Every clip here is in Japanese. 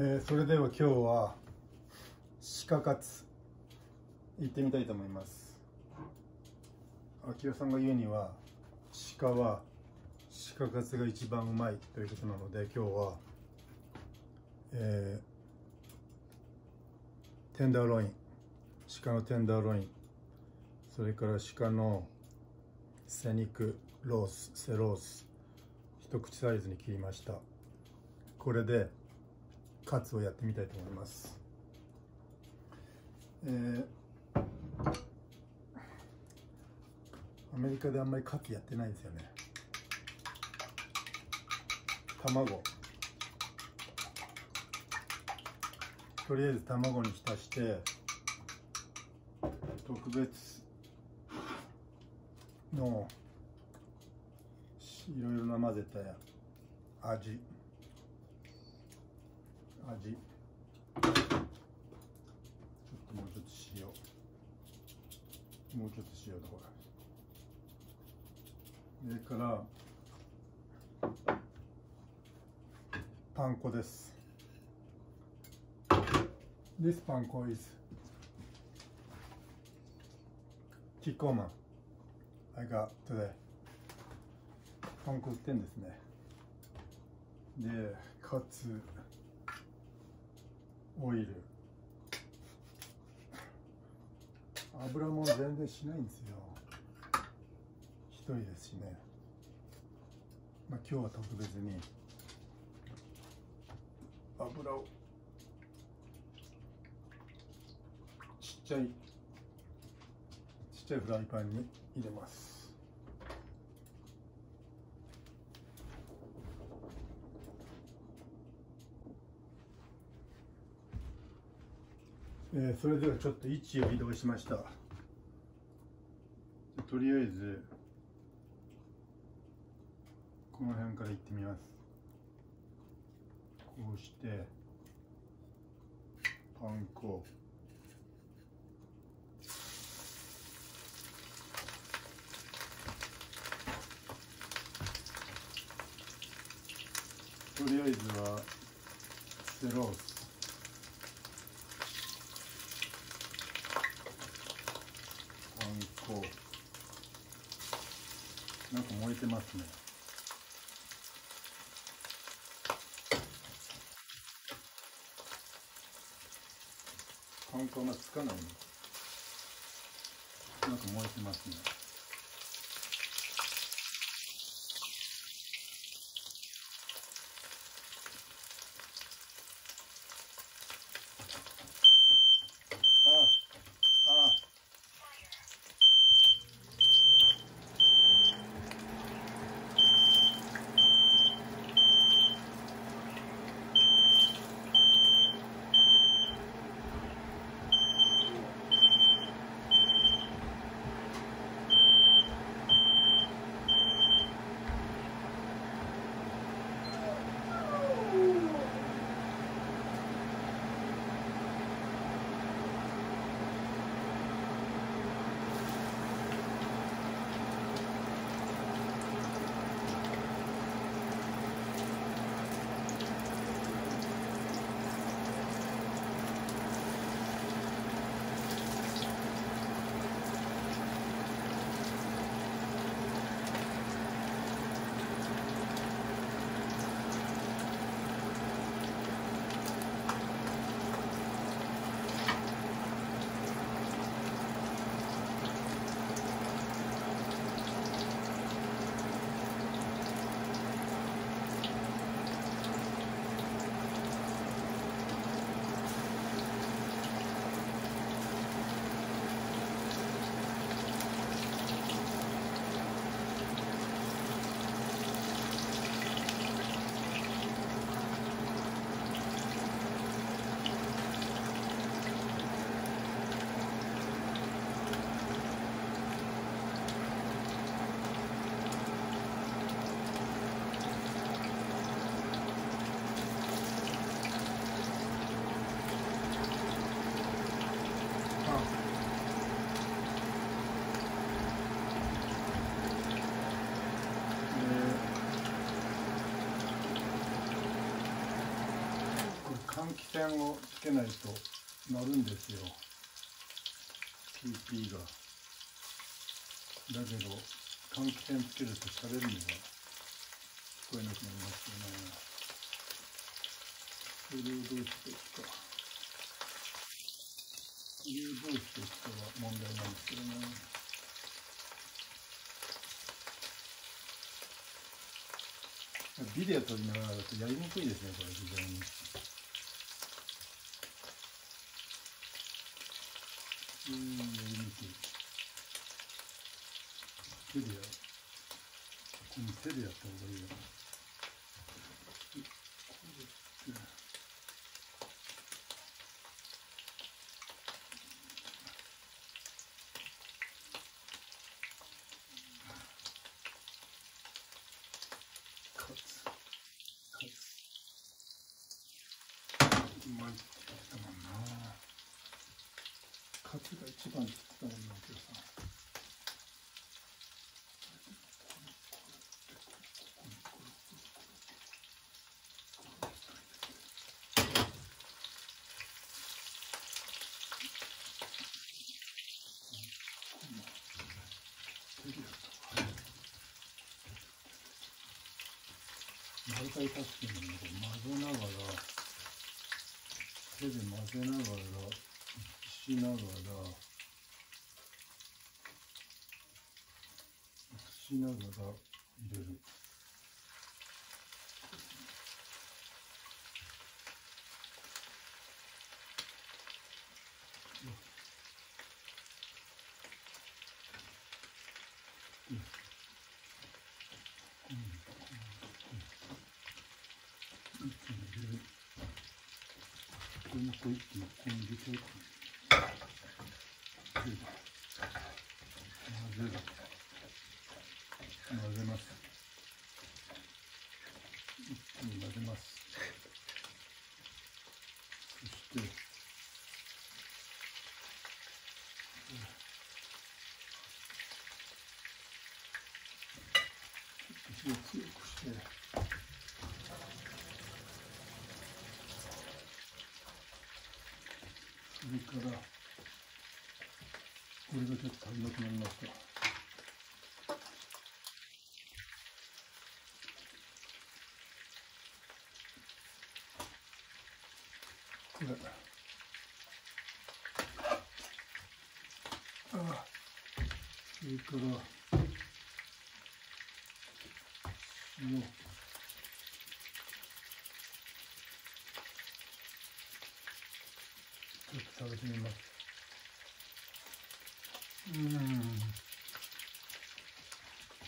えー、それでは今日は鹿カツ行ってみたいと思います。秋代さんが言うには鹿は鹿カツが一番うまいということなので今日は、えー、テンダーロイン鹿のテンダーロイン。それから鹿の背肉ロース背ロース。一口サイズに切りました。これでカツをやってみたいと思います、えー、アメリカであんまりカツやってないんですよね。卵。とりあえず卵に浸して特別のいろいろな混ぜた味。味。ちょっともうちょっと塩。もうちょっと塩とこれ。それから。パン粉です。This パン粉 is キッコーマン I got today. パン粉売ってんですね。でかつオイル。油も全然しないんですよ。一人ですしね。まあ今日は特別に。油を。ちっちゃい。ちっちゃいフライパンに入れます。えー、それではちょっと位置を移動しました。とりあえずこの辺から行ってみます。こうしてパン粉。とりあえずはセロース。こうなんか燃えてますね。パン粉がつかないなんか燃えてますね。換気扇をつけないとなるんですよ。TP が。だけど換気扇つけると喋るのが聞こえなくなりますよね。それをどうしていくか。それをどうしていくかが問題なんですけどね。ビデオ撮りながらだとやりにくいですねこれ非常に。うんやりにくい。手でやる。この手でやった方がいいよ。勝ちが一番って言ってたもんなけどさ毎回タスキン混ぜながら手で混ぜながらしながらしながら入れる。ここにこう一気にここに入れちゃうかな。混ぜます一気に混ぜますそしてちょっと火を強くしてそれからこれがちょっと足りなくなりました。これ。ああ。それから、塩。ょっと食べてみます。うん。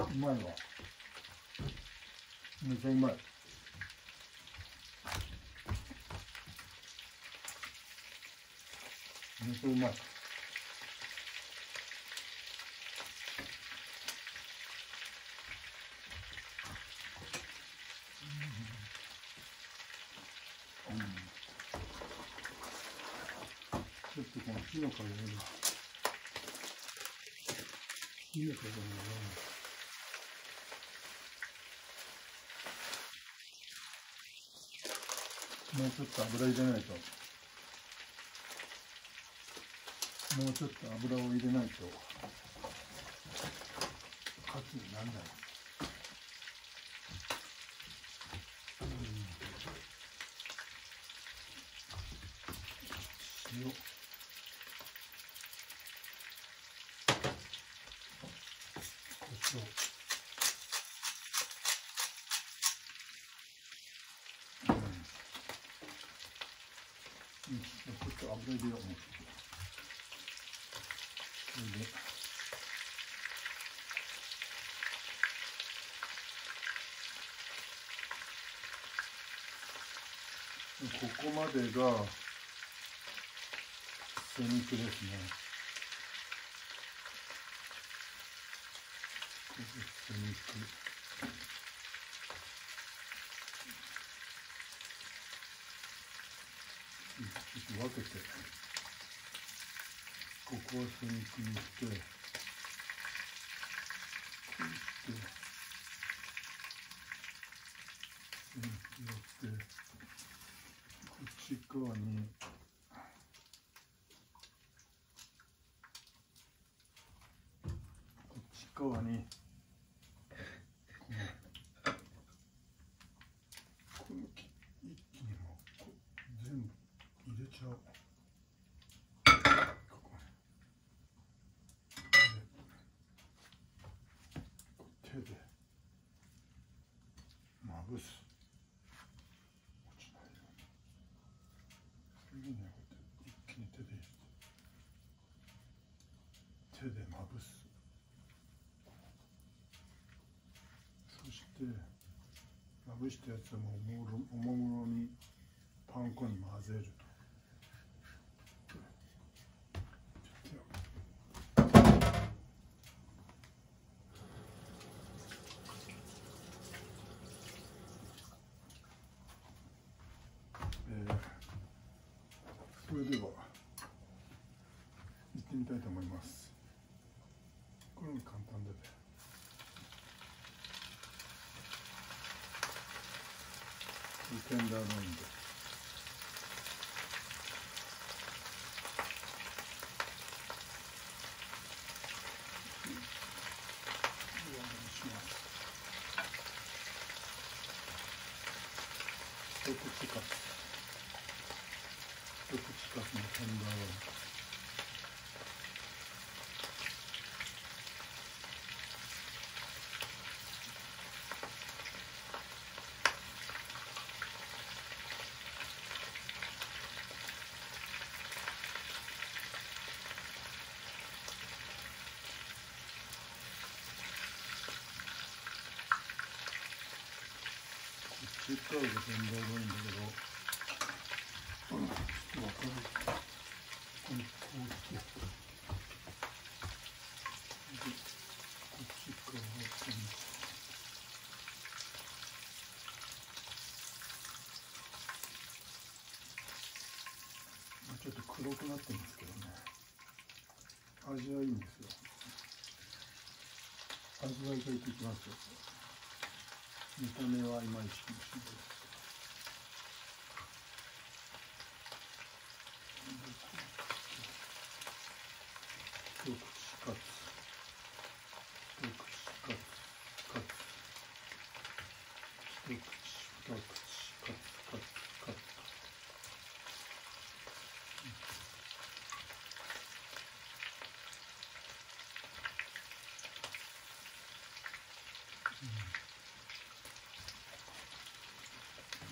うまいわ。めっちゃうまい。めっちゃうまいちょっとこの火の加減が。いいことだね。もうちょっと油入れないと。もうちょっと油を入れないと、カツにならない。塩。そう。うん。ちょっと油入れよう。それで。ここまでが背肉ですね。肉ちょっと分けてここは背肉にしてこうしてやってこっちち側にこっち側にこの一気にもうこ全部入れちゃおうここで手でまぶす落ちないように次にはこうやって一気に手で入れて手でまぶす。そしてまぶしたやつをもおもむろにパン粉に混ぜるとーそれでは行ってみたいと思いますこれも簡単でねテンダーロインでお願いします一口カツ一口カツのテンダーロインこっち側がテンダーロインだけど、ちょっとわかるここにこうしてでこっち側がこうまあちょっと黒くなってますけどね。味はいいんですよ。味わいがいてきますよ。見た目はいまいちかもしれないです一口カツ一口カツカツ一口二口カツカツカツ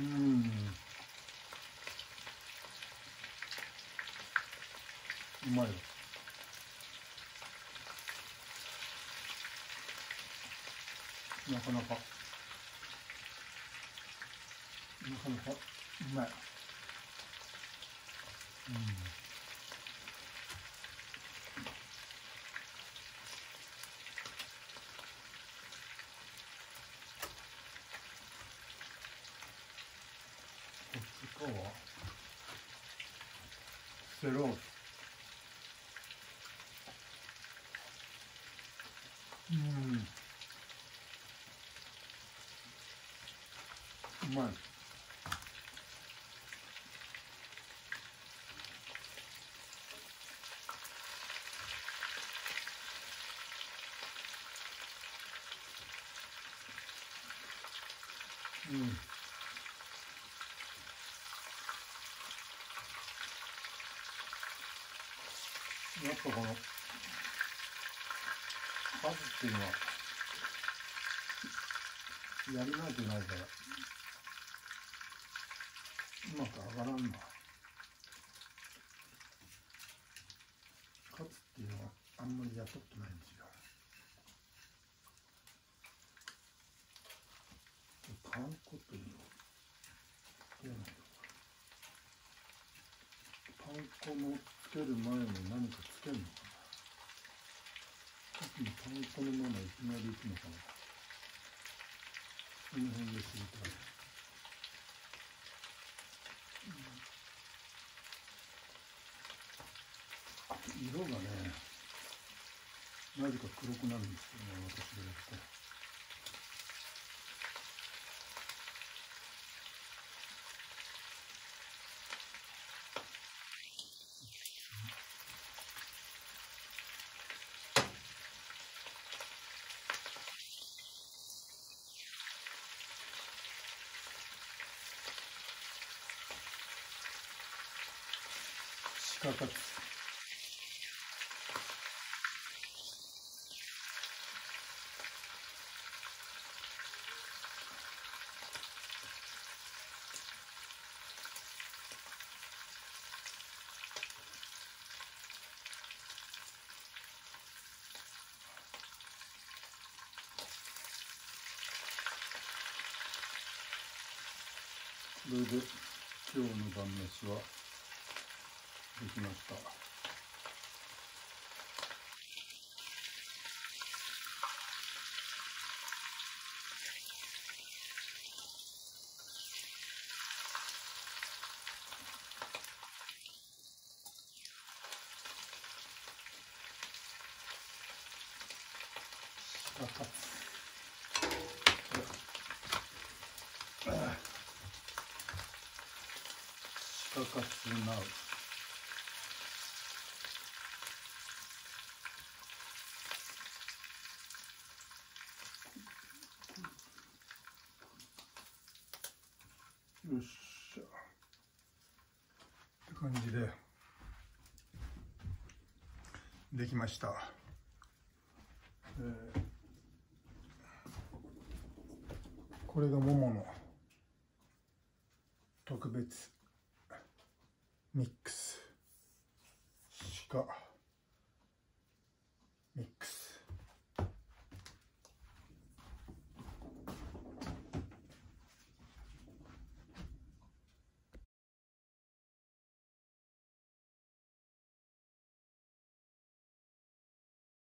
うん。うまいよ。なかなか。なかなか。うまい。うん。ち側はセロースうん。うまい。うん。やっぱこの数っていうのはやりないとないからうまく上がらんな。カツっていうのはあんまりやったことないんですよ。パン粉というのはなんだろうパン粉のつける前に何かつけるのかなさっきのパン粉のままいきなりいくのかなこの辺で知りたい色がねなぜか黒くなるんですよね私がやると。鹿カツ。これで今日の晩飯はできました。鹿カツ鹿カツナウよっしゃって感じでできました、えーこれがももの特別ミックス鹿ミックス